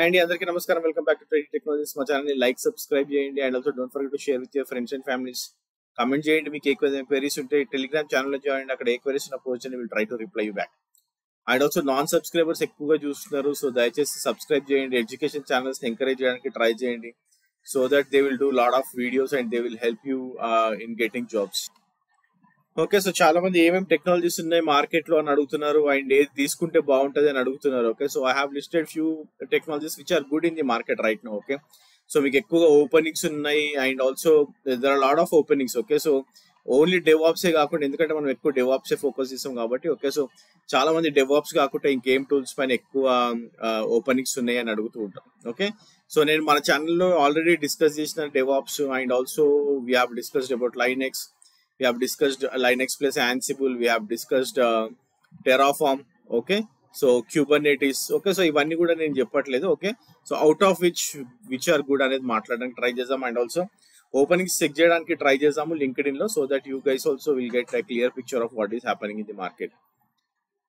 Hi అండి అందరికీ నమస్కారం. Welcome back to trading technologies మా ఛానల్ లైక్ సబ్స్క్రైబ్ చేయండి. And also don't forget to share with your friends and families comment చేయండి. మీకు ఏ క్వైరీస్ ఉంటే టెలిగ్రామ్ ఛానల్ జాయిన్ అక్కడ ఏ క్వైరీస్ ఉన్న పోస్ట్ అని will try to reply you back and also non subscribers ఎక్కువగా చూస్తున్నారు. సో దయచేసి సబ్స్క్రైబ్ చేయండి. ఎడ్యుకేషన్ ఛానల్స్ ఎంకరేజ్ చేయడానికి ట్రై చేయండి. So that they will do lot of videos and they will help you in getting jobs okay so చాలా మంది ఏమేమి technologies ఉన్నాయి మార్కెట్లో అని అడుగుతున్నారు అండ్ ఏది తీసుకుంటే బాగుంటది అని అడుగుతున్నారు okay so I have listed few technologies which are good in the market right no okay so మీకు ఎక్కువగా ఓపెనింగ్స్ ఉన్నాయి and also there are lot of openings okay so only డెవాప్సే ఏ కాకుండా ఎందుకంటే మనం ఎక్కువ డెవాప్సే ఫోకస్ చేస్తాం కాబట్టి ఓకే సో చాలా మంది డెవాప్స్ కాకుండా ఇంకేం టూల్స్ పైన ఎక్కువ ఓపెనింగ్స్ ఉన్నాయి అని అడుగుతూ ఉంటాం ఓకే సో నేను మన ఛానల్లో ఆల్రెడీ డిస్కస్ చేసిన DevOps and also we have discussed about Linux we have discussed linux plus ansible we have discussed uh, terraform okay? So Kubernetes okay so ఇవన్నీ కూడా నేను చెప్పట్లేదు okay so out of which which are good అనేది మాట్లాడడానికి try చేద్దాం. And also openings check చేయడానికి try చేసాము లింక్డ్ ఇన్లో so that you guys also will get a clear picture of what is happening in the market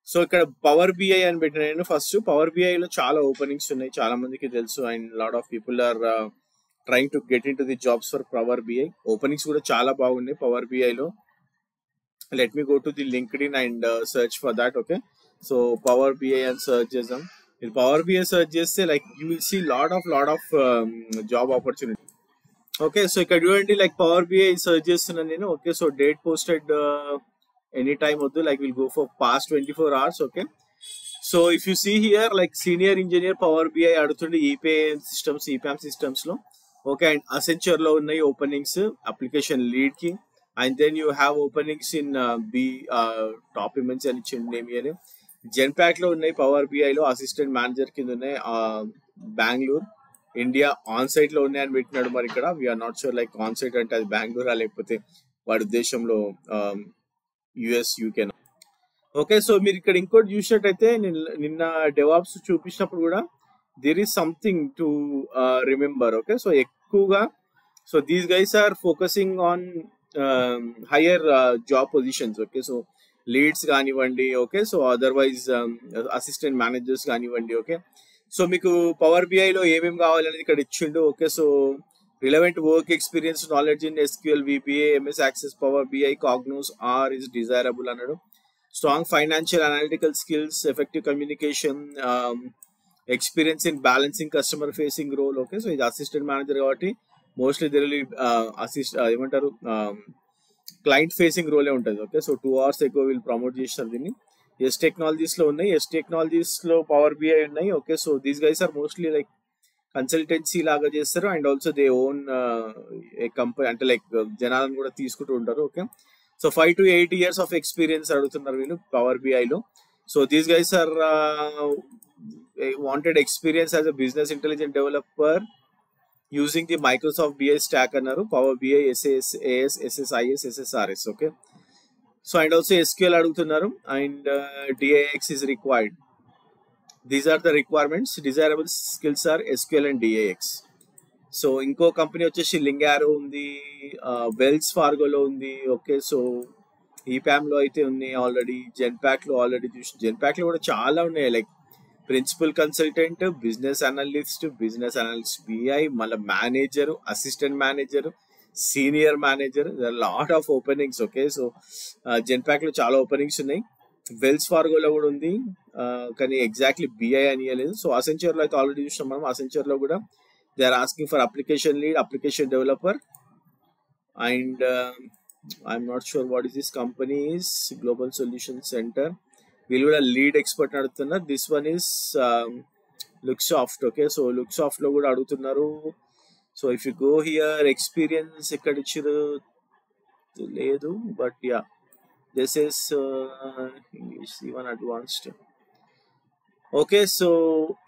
so ఇక్కడ power BI అని పెట్టిన నేను ఫస్ట్ పవర్ బిఐ లో చాలా ఓపెనింగ్స్ ఉన్నాయి చాలా మందికి తెలుసు. And lot of people are trying to get in to the jobs for power BI openings కూడా చాలా బాగున్నాయి పవర్ బిఐ లో. Let me go to the LinkedIn and search for that okay so power BI and search చేద్దాం మీరు power BI search చేస్తే like you will see lot of lot of job opportunity okay so ఇక్కడ చూడండి like power BI search చేస్తున్నాను నేను okay so date posted any time వద్దు. Like will go for past twenty four hours okay so if you see here like senior engineer power BI అడుగుతుండే EPI systems EPM సిస్టమ్స్లో. Okay and అసెంచర్లో ఉన్నాయి openings application లీడ్కి. And then you have openings in B top immense అని ఇచ్చింది name అని జెన్ ప్యాక్లో ఉన్నాయి power BI లో అసిస్టెంట్ మేనేజర్ కింద ఉన్నాయి బెంగళూరు ఇండియా ఆన్ సైట్లో ఉన్నాయని పెట్టినాడు మరి ఇక్కడ. We're not sure like on site అంటే అది బెంగళూరా లేకపోతే వాడి దేశంలో యుఎస్ యూకే ఓకే సో మీరు ఇక్కడ ఇంకోటి చూసినట్టయితే నిన్న డెవాప్స్ చూపించినప్పుడు కూడా there is something to remember okay so ఎక్కువగా so these guys are focusing on higher job positions okay so leads కానివ్వండి okay so otherwise assistant managers కానివ్వండి ఓకే సో మీకు పవర్ బిఐలో ఏమేమి కావాలనేది ఇక్కడ ఇచ్చిండు okay so relevant work experience knowledge in SQL VBA MS access power BI Cognos are is desirable అన్నాడు. Strong financial analytical skills effective communication experience in balancing customer facing role okay? So ఇది assistant manager కాబట్టి mostly తెలియదు assist ఏమంటారు client facing రోలే ఉంటుంది okay? So two hours ఎక్కువ వీళ్ళు promote చేస్తారు దీన్ని. ఎస్ టెక్నాలజీస్లో ఉన్నాయి ఎస్ టెక్నాలజీస్లో పవర్ బిఐ ఉన్నాయి okay? So these guys are mostly like consultancy లాగా చేస్తారు and also they own company అంటే లైక్ జనాలను కూడా తీసుకుంటూ ఉంటారు okay? So five to eight years of experience అడుగుతున్నారు వీళ్ళు power బిఐలో so these guys are wanted experience as a business intelligent developer using the Microsoft BI stack అన్నారు power BI SAS AS SSIS SSRS okay so and also SQL అడుగుతున్నారు and DIX is required these are the requirements desirable skills are SQL and DIX so ఇంకో company వచ్చేసి Lingaro ఉంది wells ఫార్గోలో ఉంది okay so ఈపామ్లో అయితే ఉన్నాయి already జెన్ ప్యాక్లో ఆల్రెడీ చూసి జెన్ ప్యాక్లో కూడా చాలా ఉన్నాయి like principal consultant business analyst business analyst BI మళ్ళీ manager assistant manager senior manager. Lot of openings okay so జెన్ ప్యాక్లో చాలా ఓపెనింగ్స్ ఉన్నాయి. వెల్స్ ఫార్గోలో కూడా ఉంది. Uh, కానీ ఎగ్జాక్ట్లీ బిఐ ఇవ్వలేదు సో అసెంచర్లో అయితే ఆల్రెడీ చూసినాం మనం. అసెంచర్లో కూడా they are asking for application lead application developer and I'm not sure what is this companies global solution center వీళ్ళు కూడా లీడ్ ఎక్స్పర్ట్ అడుగుతున్నారు this one is Luxoft okay so look సాఫ్ట్లో కూడా అడుగుతున్నారు. So if you go here experience ఎక్కడ ఇచ్చారు లేదు but ya this is English even advanced okay so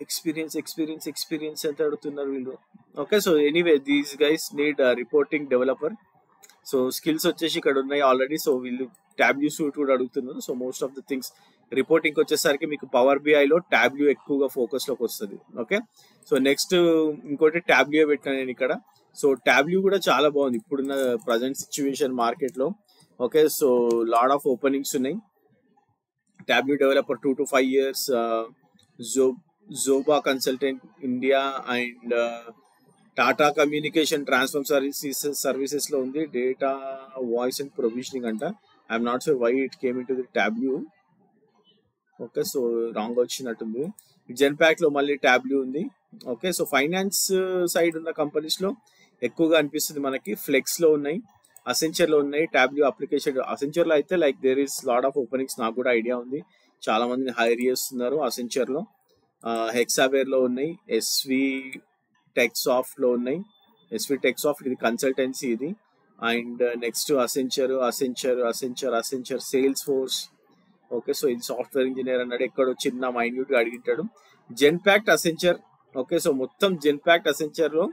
experience experience experience ఎంత అడుగుతున్నారు వీళ్ళు? Okay so anyway these guys need reporting developer so skills వచ్చేసి ఇక్కడ ఉన్నాయి ఆల్రెడీ సో వీళ్ళు ట్యాబ్ సూట్ కూడా అడుగుతున్నారు. So most of the things reporting వచ్చేసరికి మీకు పవర్ బిఐలో ట్యాబ్యూ ఎక్కువగా ఫోకస్లోకి వస్తుంది. ఓకే సో నెక్స్ట్ ఇంకోటి ట్యాబ్లూ పెట్టినా నేను ఇక్కడ. సో ట్యాబ్యూ కూడా చాలా బాగుంది. ఇప్పుడున్న ప్రజెంట్ సిచ్యువేషన్ మార్కెట్లో. Okay so lot of openings ఉన్నాయి. Tableau developer two to five years Joe జోబా consultant India and Tata communication transform services సర్వీసెస్లో ఉంది. డేటా వాయిస్ అండ్ ప్రొవిజనింగ్ అంట. I'm not sure why it came in to the Tableau okay so wrong వచ్చినట్టుంది. జెన్ ప్యాక్లో మళ్ళీ Tableau ఉంది. Okay so finance side ఉన్న కంపెనీస్లో ఎక్కువగా అనిపిస్తుంది మనకి. ఫ్లెక్స్లో ఉన్నాయి అసెంచర్లో ఉన్నాయి టాబ్లూ అప్లికేషన్ అసెంచర్లో అయితే like there is lot of openings నాకు కూడా ఐడియా ఉంది. చాలా మందిని హైర్ చేస్తున్నారు అసెంచర్లో హెక్సావేర్లో ఉన్నాయి ఎస్వి టెక్ సాఫ్ట్లో ఉన్నాయి. ఎస్వి టెక్ సాఫ్ట్ ఇది కన్సల్టెన్సీ ఇది. And next Accenture Accenture Accenture Accenture Salesforce okay so ఇది సాఫ్ట్వేర్ ఇంజనీర్ అన్నాడు ఎక్కడో చిన్న మైన్యూట్గా అడిగింటాడు. Genpact Accenture okay so మొత్తం జెన్ ప్యాక్ట్ అసెంచర్లో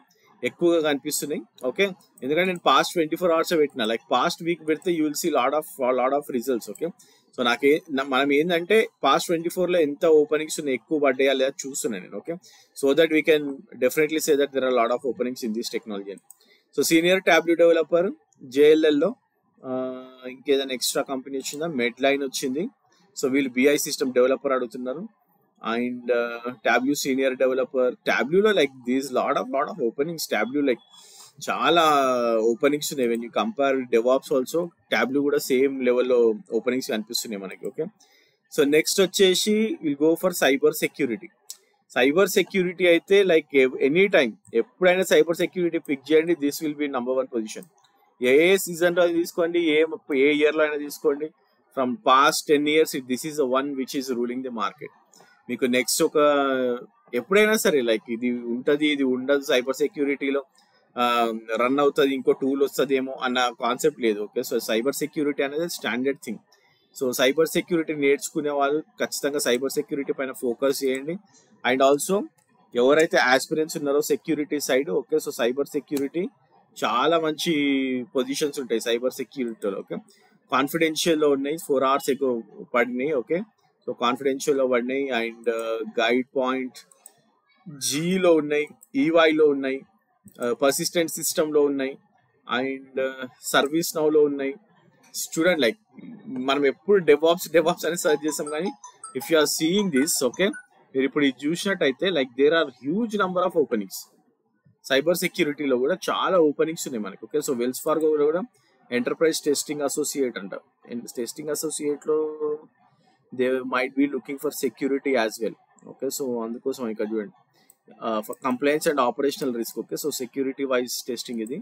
ఎక్కువగా కనిపిస్తున్నాయి ఓకే. ఎందుకంటే నేను పాస్ట్ ట్వంటీ ఫోర్ అవర్స్ పెట్టిన లైక్ పాస్ట్ వీక్ పెడితే you will see lot of lot of results okay. So నాకే మనం ఏంటంటే పాస్ట్ ట్వంటీ ఫోర్లో ఎంత ఓపెనింగ్స్ ఉన్నాయి ఎక్కువ పడ్డాయా లేదా చూస్తున్నాను నేను okay. So that we can definitely say that there are lot of openings in this technology so senior tablet developer జేఎల్ఎల్లో ఆ, ఇంకేదైనా ఎక్స్ట్రా కంపెనీ వచ్చిందా? మెడ్ లైన్ వచ్చింది. సో వీళ్ళు బిఐ సిస్టమ్ డెవలపర్ అడుగుతున్నారు. And Tableau senior developer టాబ్లూలో like these lot of lot of openings Tableau like చాలా openings ఉన్నాయి. When you compare DevOps also Tableau కూడా same లెవెల్లో ఓపెనింగ్స్ కనిపిస్తున్నాయి మనకి ఓకే సో నెక్స్ట్ వచ్చేసి will go for cyber security cyber security అయితే like any time ఎప్పుడైనా cyber security pick చేయండి this will be number one position ఏ ఏ సీజన్లో తీసుకోండి ఏ ఏ ఇయర్లో అయినా తీసుకోండి from past ten years this is the one which is ruling the market మీకు నెక్స్ట్ ఒక ఎప్పుడైనా సరే లైక్ ఇది ఉంటది ఇది ఉండదు సైబర్ సెక్యూరిటీలో రన్ అవుతుంది ఇంకో టూల్ వస్తుందేమో అన్న కాన్సెప్ట్ లేదు ఓకే సో సైబర్ సెక్యూరిటీ అనేది standard thing so cyber security నేర్చుకునే వాళ్ళు ఖచ్చితంగా సైబర్ సెక్యూరిటీ పైన ఫోకస్ చేయండి. అండ్ ఆల్సో ఎవరైతే ఆస్పిరెంట్స్ ఉన్నారో security side okay so cyber security చాలా మంచి పొజిషన్స్ ఉంటాయి సైబర్ సెక్యూరిటీలో ఓకే కాన్ఫిడెన్షియల్లో ఉన్నాయి. ఫోర్ అవర్స్ ఎక్కువ పడినాయి ఓకే సో కాన్ఫిడెన్షియల్లో పడినాయి అండ్ గైడ్ పాయింట్ జీలో ఉన్నాయి e ఈవైలో ఉన్నాయి పర్సిస్టెంట్ సిస్టమ్లో ఉన్నాయి అండ్ సర్వీస్ నౌ లో ఉన్నాయి. స్టూడెంట్ లైక్ మనం ఎప్పుడు డెవాప్స్ డెవాప్స్ అని సర్చ్ చేస్తాం కానీ if you are seeing this okay మీరు ఇప్పుడు ఇది చూసినట్టయితే like there are huge number of openings cyber సెక్యూరిటీలో కూడా చాలా ఓపెనింగ్స్ ఉన్నాయి మనకి ఓకే సో వెల్స్ ఫార్గో కూడా ఎంటర్ప్రైజ్ టెస్టింగ్ అసోసియేట్ అంట. Testing అసోసియేట్లో they might be looking for security as well okay so అందుకోసం ఇక్కడ చూడండి. Complaints and operational risk okay so security wise testing ఇది.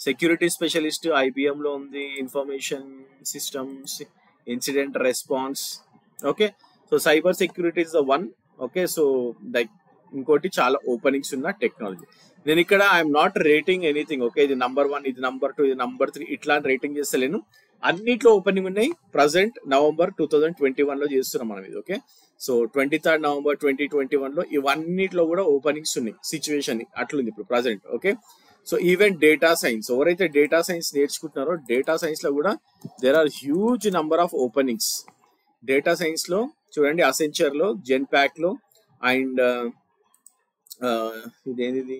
సెక్యూరిటీ స్పెషలిస్ట్ ఐబిఎం లో ఉంది information systems incident response okay so cyber security is the one okay so like ఇంకోటి చాలా openings ఉన్న technology నేను ఇక్కడ I'm not rating anything okay ఇది number one ఇది నంబర్ టూ ఇది నంబర్ త్రీ ఇట్లాంటి రేటింగ్ చేస్తలేను. అన్నిట్లో ఓపెనింగ్ ఉన్నాయి. Present November two thousand twenty వన్లో చేస్తున్నాం మనం ఇది okay so twenty third November twenty twenty వన్లో ఇవన్నిట్లో కూడా ఓపెనింగ్స్ ఉన్నాయి. సిచ్యువేషన్ అట్లుంది ఇప్పుడు present okay so even data science ఎవరైతే డేటా సైన్స్ నేర్చుకుంటున్నారో డేటా సైన్స్లో కూడా there are huge number of openings data సైన్స్లో చూడండి అసెంచర్లో జెన్ ప్యాక్లో అండ్ ఇదేంటిది?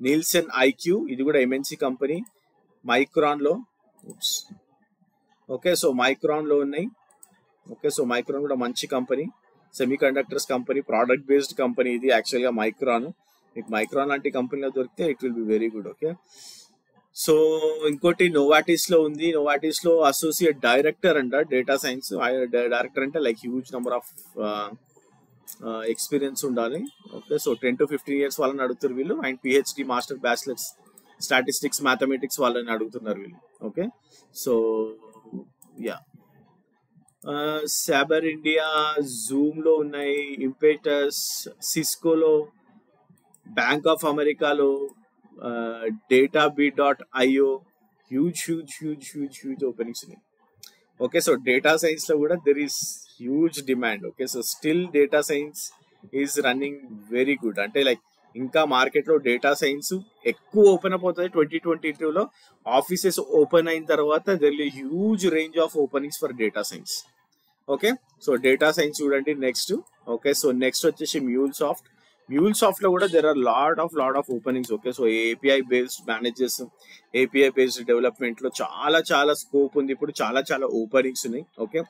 నీల్సన్ ఐక్యూ ఇది కూడా ఎంఎన్సి కంపెనీ మైక్రాన్లో ఓకే సో మైక్రాన్లో ఉన్నాయి. ఓకే సో మైక్రాన్ కూడా మంచి company semiconductors company product based company ఇది యాక్చువల్గా మైక్రాన్ మీకు మైక్రాన్ లాంటి కంపెనీలో దొరికితే it will be very good okay so ఇంకోటి నోవాటిస్లో ఉంది. నోవాటిస్లో అసోసియేట్ డైరెక్టర్ అంట డేటా సైన్స్ డైరెక్టర్ అంటే like huge number of experience ఉండాలి. Okay so ten to fifteen years వాళ్ళని అడుగుతారు వీళ్ళు. And PhD master bachelors statistics mathematics వాళ్ళని అడుగుతున్నారు వీళ్ళు. Okay so yeah Sabre India జూమ్లో ఉన్నాయి ఇంపేటస్ సిస్కోలో బ్యాంక్ ఆఫ్ అమెరికాలో data B dot IO huge huge huge huge huge openings ఉన్నాయి. ఓకే సో డేటా సైన్స్లో కూడా there is huge demand okay so still data science is running very good అంటే like ఇంకా మార్కెట్లో డేటా సైన్స్ ఎక్కువ open up అవుతుంది. Twenty twenty two లో offices open అయిన తర్వాత there huge range of openings for data science okay so data science చూడండి next okay so next వచ్చేసి మ్యూల్ సాఫ్ట్ మ్యూల్లో కూడా there are lot of lot of openings okay so API based managers API based డెవలప్మెంట్లో చాలా చాలా scope ఉంది. ఇప్పుడు చాలా చాలా ఓపెనింగ్స్ ఉన్నాయి ఓకే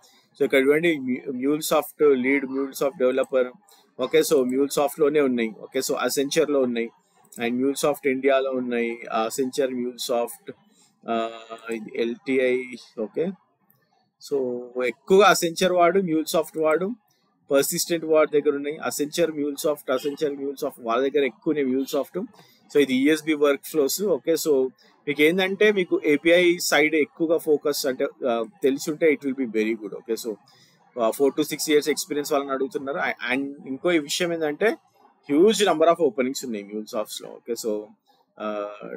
సో ఇక్కడ చూడండి MuleSoft lead MuleSoft developer okay so mule సాఫ్ట్లోనే ఉన్నాయి ఓకే సో అసెంచర్లో ఉన్నాయి అండ్ మ్యూల్ సాఫ్ట్ ఇండియాలో ఉన్నాయి Accenture MuleSoft LTI okay so ఎక్కువగా అసెంచర్ వాడు మ్యూల్ సాఫ్ట్ వాడు పర్సిస్టెంట్ వాడి దగ్గర ఉన్నాయి Accenture MuleSoft Accenture MuleSoft వాళ్ళ దగ్గర ఎక్కువ ఉన్నాయి మ్యూల్ సాఫ్ట్ సో ఇది ESB workflows okay so మీకు ఏంటంటే మీకు ఏపీఐ సైడ్ ఎక్కువగా ఫోకస్ అంటే ఆ, తెలిసి ఉంటే it will be very good okay so four to six years experience వాళ్ళని అడుగుతున్నారు. అండ్ ఇంకో విషయం ఏంటంటే హ్యూజ్ నెంబర్ ఆఫ్ ఓపెనింగ్స్ ఉన్నాయి మ్యూల్ సాఫ్ట్స్లో. ఓకే సో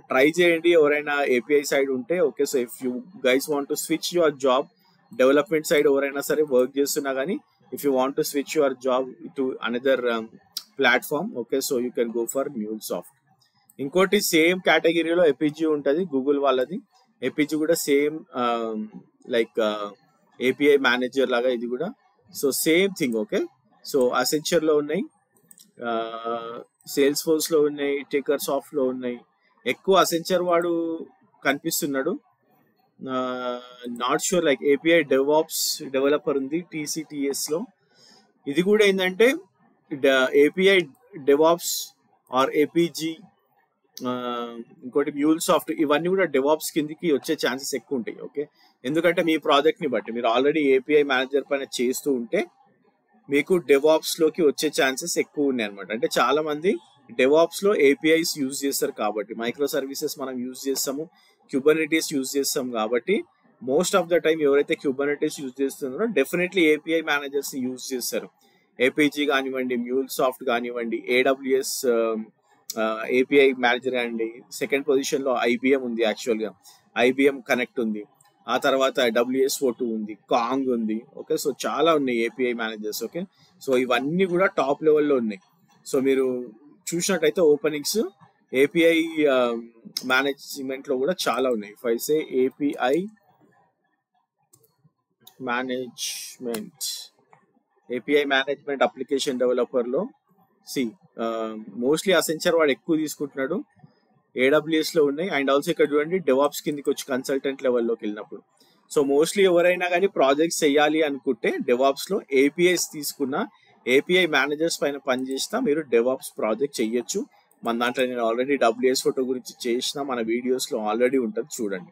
ట్రై చేయండి ఎవరైనా ఏపీఐ సైడ్ ఉంటే. Okay so if you guys want to switch your job development side ఎవరైనా సరే వర్క్ చేస్తున్నా కానీ if you want to switch your job to another platform okay so you can go for MuleSoft ఇంకోటి same కేటగిరీలో Apigee ఉంటుంది Google వాళ్ళది. ఎపిజీ కూడా same like API manager లాగా ఇది కూడా. So same thing okay so అసెంచర్లో ఉన్నాయి uh, సేల్స్ ఫోర్స్లో ఉన్నాయి టేకర్ సాఫ్ట్లో ఉన్నాయి. ఎక్కువ అసెంచర్ వాడు కనిపిస్తున్నాడు. Not sure like API DevOps developer ఉంది టీసీటీఎస్లో. ఇది కూడా ఏంటంటే ఏపీఐ డెవాప్స్ ఆర్ ఏపీజీ ఇంకోటి మ్యూల్ సాఫ్ట్ ఇవన్నీ కూడా డెవాప్స్ కిందికి వచ్చే ఛాన్సెస్ ఎక్కువ ఉంటాయి ఓకే? ఎందుకంటే మీ ప్రాజెక్ట్ని బట్టి మీరు ఆల్రెడీ ఏపీఐ మేనేజర్ పైన చేస్తూ ఉంటే మీకు డెవాప్స్లోకి వచ్చే ఛాన్సెస్ ఎక్కువ ఉన్నాయి అనమాట అంటే చాలా మంది డెవాప్స్లో ఏపీఐస్ యూజ్ చేస్తారు కాబట్టి మైక్రో సర్వీసెస్ మనం యూజ్ చేస్తాము క్యూబర్నిటీస్ యూజ్ చేస్తాం కాబట్టి మోస్ట్ ఆఫ్ ద టైం ఎవరైతే క్యూబర్నిటీస్ యూజ్ చేస్తున్నారో డెఫినెట్లీ ఏపీఐ మేనేజర్స్ యూజ్ చేస్తారు. ఏపీజీ కానివ్వండి మ్యూల్ సాఫ్ట్ కానివ్వండి ఏడబ్ల్యూఎస్ ఏపీఐ మేనేజర్ అండి. సెకండ్ పొజిషన్లో ఐబిఎం ఉంది యాక్చువల్గా. ఐబిఎం కనెక్ట్ ఉంది. ఆ తర్వాత డబ్ల్యూఎస్ టూ ఉంది కాంగ్ ఉంది. ఓకే సో చాలా ఉన్నాయి ఏపీఐ మేనేజర్స్ ఓకే సో ఇవన్నీ కూడా టాప్ లెవెల్లో ఉన్నాయి. సో మీరు చూసినట్టయితే ఓపెనింగ్స్ ఏపీఐ మేనేజ్మెంట్ um, లో కూడా చాలా ఉన్నాయి. Five say API management API management application డెవలపర్లో సి మోస్ట్లీ అసెన్చర్ వాడు ఎక్కువ తీసుకుంటున్నాడు. ఏడబ్ల్యూఎస్లో ఉన్నాయి. అండ్ ఆల్సో ఇక్కడ చూడండి డెవాప్స్ కిందకి వచ్చి కన్సల్టెంట్ లెవెల్లోకి వెళ్ళినప్పుడు. సో మోస్ట్లీ ఎవరైనా కానీ ప్రాజెక్ట్స్ చేయాలి అనుకుంటే డెవాప్స్లో ఏపీఐస్ తీసుకున్న ఏపీఐ మేనేజర్స్ పైన పనిచేస్తా మీరు డెవాప్స్ ప్రాజెక్ట్ చేయొచ్చు. మన దాంట్లో నేను ఆల్రెడీ డబ్ల్యూఎస్ ఫోటో గురించి చేసిన మన వీడియోస్లో ఆల్రెడీ ఉంటుంది చూడండి.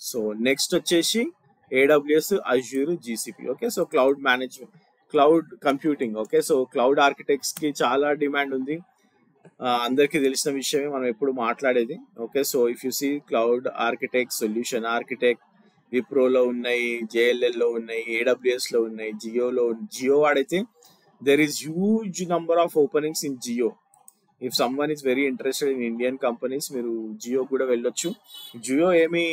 సో నెక్స్ట్ వచ్చేసి AWS Azure GCP okay so cloud management cloud computing okay so cloud ఆర్కిటెక్ట్స్కి చాలా డిమాండ్ ఉంది. అందరికీ తెలిసిన విషయమే మనం ఎప్పుడు మాట్లాడేది okay so if you see cloud architect solution architect విప్రోలో ఉన్నాయి జేఎల్ఎల్లో ఉన్నాయి ఏడబ్ల్యూఎస్లో ఉన్నాయి జియోలో జియో వాడైతే there is huge number of openings in Jio if someone is very interested in Indian companies మీరు జియో కూడా వెళ్ళొచ్చు. జియో ఏమి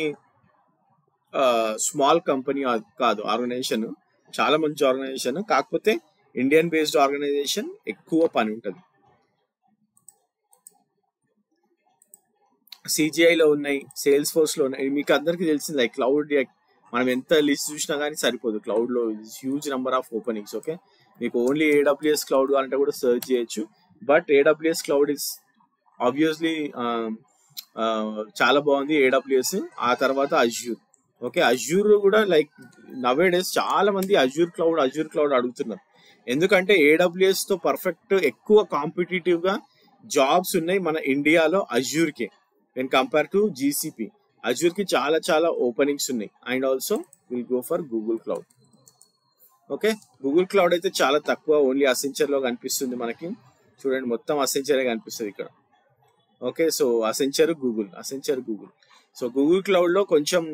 స్మాల్ కంపెనీ కాదు ఆర్గనైజేషన్ చాలా మంచి ఆర్గనైజేషన్ కాకపోతే ఇండియన్ బేస్డ్ ఆర్గనైజేషన్ ఎక్కువ పని ఉంటుంది. సిజిఐ లో ఉన్నాయి సేల్స్ ఫోర్స్లో ఉన్నాయి. మీకు అందరికీ తెలిసింది లైక్ క్లౌడ్ మనం ఎంత లిస్ట్ చూసినా కానీ సరిపోదు. క్లౌడ్లో huge number of openings okay మీకు ఓన్లీ ఏడబ్ల్యూఎస్ క్లౌడ్ అంటే కూడా సర్చ్ చేయొచ్చు. But AWS cloud is obviously చాలా బాగుంది ఏడబ్ల్యూఎస్ ఆ తర్వాత అజ్యూర్ ఓకే అజ్యూర్ కూడా లైక్ నవే డేస్ చాలా మంది అజ్యూర్ క్లౌడ్ అజ్యూర్ క్లౌడ్ అడుగుతున్నారు. ఎందుకంటే ఏడబ్ల్యూఎస్తో పర్ఫెక్ట్ ఎక్కువ కాంపిటేటివ్గా జాబ్స్ ఉన్నాయి మన ఇండియాలో అజ్యూర్ కే వెన్ కంపేర్ టు జీసీపీ అజ్యూర్కి చాలా చాలా ఓపెనింగ్స్ ఉన్నాయి. And also will go for Google cloud okay Google cloud అయితే చాలా తక్కువ ఓన్లీ అసెంచర్లో కనిపిస్తుంది మనకి. చూడండి మొత్తం అసెంచరే కనిపిస్తుంది ఇక్కడ. Okay so Accenture Google Accenture Google so Google క్లౌడ్లో కొంచెం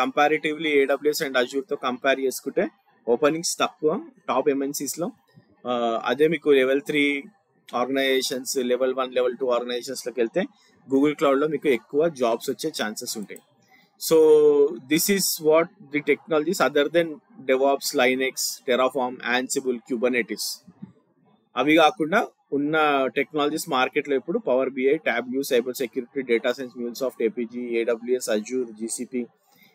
కంపారిటివ్లీ ఏడబ్ల్యూఎస్ అండ్ అజూర్తో కంపేర్ చేసుకుంటే ఓపెనింగ్స్ తక్కువ టాప్ ఎంఎన్సీస్లో. అదే మీకు level three organizations level one level two ఆర్గనైజేషన్స్లోకి వెళ్తే గూగుల్ క్లౌడ్లో మీకు ఎక్కువ జాబ్స్ వచ్చే ఛాన్సెస్ ఉంటాయి. So this is what the technologies other than DevOps Linux Terraform Ansible Kubernetes అవి కాకుండా ఉన్న టెక్నాలజీస్ మార్కెట్లో ఇప్పుడు power BI Tableau cyber security data science MuleSoft Apigee AWS Azure GCP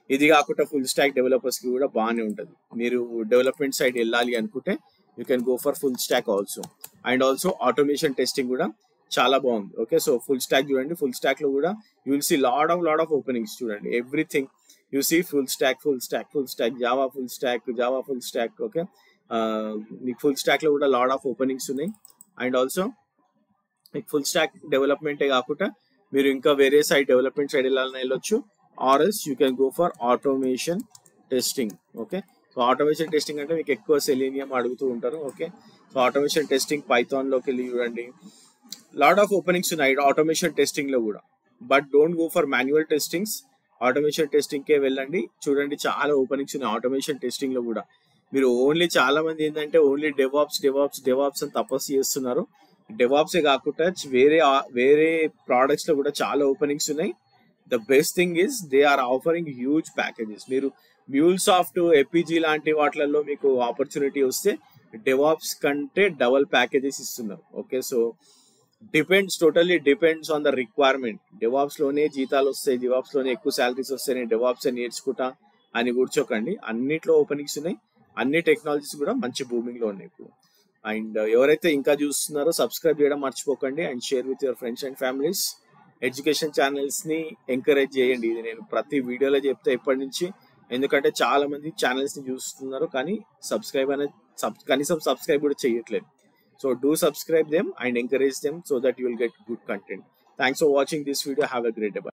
ఇది కాకుండా ఫుల్ స్టాక్ డెవలపర్స్కి కూడా బాగానే ఉంటుంది. మీరు డెవలప్మెంట్ సైడ్ వెళ్ళాలి అనుకుంటే you can go for full stack also and also automation testing కూడా చాలా బాగుంది. ఓకే సో ఫుల్ స్టాక్ చూడండి. ఫుల్ స్టాక్లో కూడా you will see lot of lot of openings చూడండి. Everything you see full stack full stack full stack Java full stack Java full stack okay మీకు full స్టాక్లో కూడా లాడ్ ఆఫ్ ఓపెనింగ్స్ ఉన్నాయి. And also మీకు full stack డెవలప్మెంటే కాకుండా మీరు ఇంకా వేరే సైడ్ డెవలప్మెంట్ సైడ్ వెళ్ళాలని వెళ్ళొచ్చు. Or else you can go for automation testing okay so automation testing అంటే మీకు ఎక్కువ సెలీనియం అడుగుతూ ఉంటారు ఓకే సో ఆటోమేషన్ టెస్టింగ్ పైథాన్లోకి వెళ్ళి చూడండి. లాట్ ఆఫ్ ఓపెనింగ్స్ ఉన్నాయి ఆటోమేషన్ టెస్టింగ్లో కూడా. But don't go for manual testings automation testing కే వెళ్ళండి. చూడండి చాలా ఓపెనింగ్స్ ఉన్నాయి ఆటోమేషన్ టెస్టింగ్లో కూడా. మీరు ఓన్లీ చాలా మంది ఏంటంటే ఓన్లీ డెవాప్స్ డెవాప్స్ డెవాప్స్ అని తపస్సు చేస్తున్నారు. డెవాప్సే కాకుండా వేరే వేరే ప్రోడక్ట్స్లో కూడా చాలా ఓపెనింగ్స్ ఉన్నాయి. The best thing is they are offering huge packages మీరు మ్యూల్ సాఫ్ట్ ఎపిజీ లాంటి వాటిలలో మీకు ఆపర్చునిటీ వస్తే డెవాప్స్ కంటే డబల్ ప్యాకేజెస్ ఇస్తున్నారు. Okay so depends totally depends on the requirement డెవాప్స్లోనే జీతాలు వస్తాయి డివాప్స్లోనే ఎక్కువ శాలరీస్ వస్తాయి నేను డెవాప్స్ నేర్చుకుంటా అని కూర్చోకండి. అన్నిట్లో ఓపెనింగ్స్ ఉన్నాయి. అన్ని టెక్నాలజీస్ కూడా మంచి బూమింగ్లో ఉన్నాయి ఇప్పుడు. అండ్ ఎవరైతే ఇంకా చూస్తున్నారో సబ్స్క్రైబ్ చేయడం మర్చిపోకండి and share with your friends and families education ఛానల్స్ని encourage చేయండి. ఇది నేను ప్రతి వీడియోలో చెప్తే ఇప్పటి నుంచి. ఎందుకంటే చాలా మంది ఛానల్స్ని చూస్తున్నారు కానీ సబ్స్క్రైబ్ అనేది కనీసం సబ్స్క్రైబ్ కూడా చేయట్లేదు. So do subscribe them and encourage them so that you will get good content thanks for watching this video have a great day